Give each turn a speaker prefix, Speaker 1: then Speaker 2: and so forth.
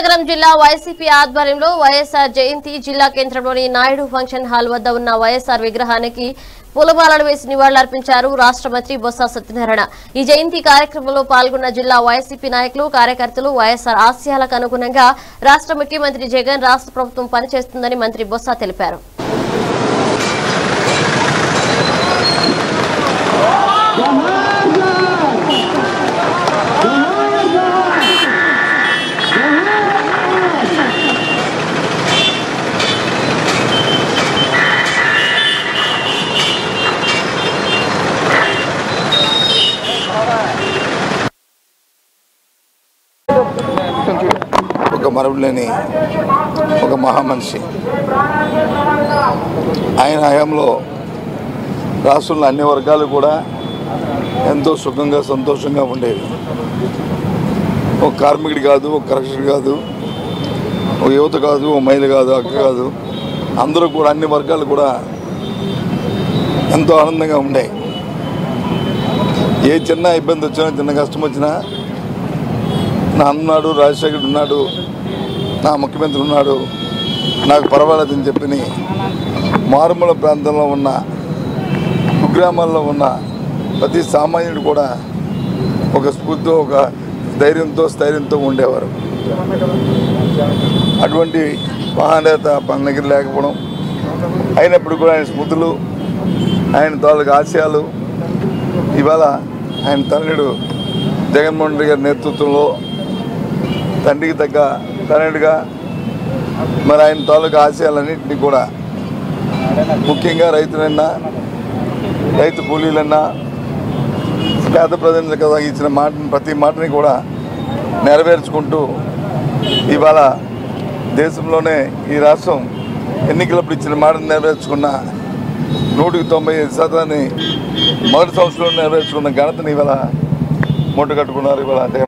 Speaker 1: విజయనగరం జిల్లా వైసీపీ ఆధ్వర్యంలో వైఎస్ఆర్ జయంతి జిల్లా కేంద్రంలోని నాయుడు ఫంక్షన్ హాల్ వద్ద ఉన్న వైఎస్ఆర్ విగ్రహానికి పూలమాలలు వేసి నివాళులర్పించారు రాష్ట్ర మంత్రి బొత్స సత్యనారాయణ. ఈ జయంతి కార్యక్రమంలో పాల్గొన్న జిల్లా వైసీపీ నాయకులు కార్యకర్తలు వైఎస్ఆర్ ఆశయాలకు అనుగుణంగా రాష్ట్ర ముఖ్యమంత్రి జగన్ రాష్ట్ర ప్రభుత్వం పనిచేస్తుందని మంత్రి బొత్స తెలిపారు.
Speaker 2: ఒక మరవలేని ఒక మహామనిషి. ఆయన హయాంలో రాష్ట్రంలో అన్ని వర్గాలు కూడా ఎంతో సుఖంగా సంతోషంగా ఉండేవి. ఒక కార్మికుడు కాదు ఒక కరక్షకుడు కాదు ఒక యువత కాదు ఒక మహిళ కాదు అక్క కాదు. అందరూ కూడా అన్ని వర్గాలు కూడా ఎంతో ఆనందంగా ఉండేవి ఏ చిన్న ఇబ్బంది వచ్చినా చిన్న కష్టం వచ్చినా నా అన్నాడు రాజశేఖర్ ఉన్నాడు నా ముఖ్యమంత్రి ఉన్నాడు. నాకు పర్వాలేదని చెప్పి మారుమూల ప్రాంతంలో ఉన్న కుగ్రామాల్లో ఉన్న ప్రతి సామాన్యుడు కూడా ఒక స్ఫూర్తితో ఒక ధైర్యంతో స్థైర్యంతో ఉండేవారు. అటువంటి మహానేత మన దగ్గర లేకపోవడం అయినప్పుడు కూడా ఆయన స్మృతులు ఆయన తాలూకు ఆశయాలు ఇవాళ ఆయన తనయుడు జగన్మోహన్ రెడ్డి గారి నేతృత్వంలో తండ్రికి తగ్గ తనయుడిగా మరి ఆయన తాలూకు ఆశయాలన్నింటినీ కూడా ముఖ్యంగా రైతులన్నా రైతు కూలీలన్నా పేద ప్రజలకు ఇచ్చిన మాట ప్రతి మాటని కూడా నెరవేర్చుకుంటూ ఇవాళ దేశంలోనే ఈ రాష్ట్రం ఎన్నికలప్పుడు ఇచ్చిన మాటను నెరవేర్చుకున్న నూటికి తొంభై ఐదు శాతాన్ని మొదటి సంవత్సరంలో నెరవేర్చుకున్న ఘనతని ఇవాళ మూట కట్టుకున్నారు ఇవాళ